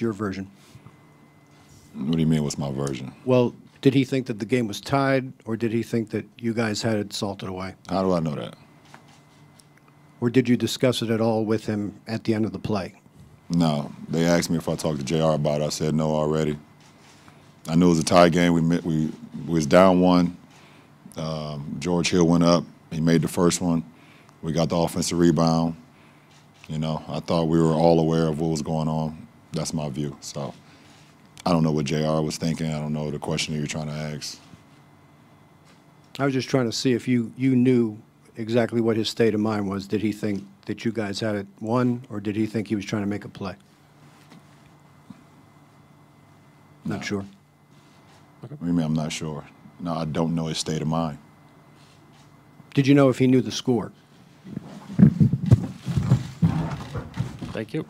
What's your version? What do you mean? What's my version? Well, did he think that the game was tied, or did he think that you guys had it salted away? How do I know that? Or did you discuss it at all with him at the end of the play? No. They asked me if I talked to J.R. about it. I said no already. I knew it was a tie game. We met, we, we was down one. Um, George Hill went up. He made the first one. We got the offensive rebound. You know, I thought we were all aware of what was going on. That's my view. So I don't know what J.R. was thinking. I don't know the question you're trying to ask. I was just trying to see if you, you knew exactly what his state of mind was. Did he think that you guys had it won, or did he think he was trying to make a play? Not No. sure. What do you mean? I'm not sure. No, I don't know his state of mind. Did you know if he knew the score? Thank you.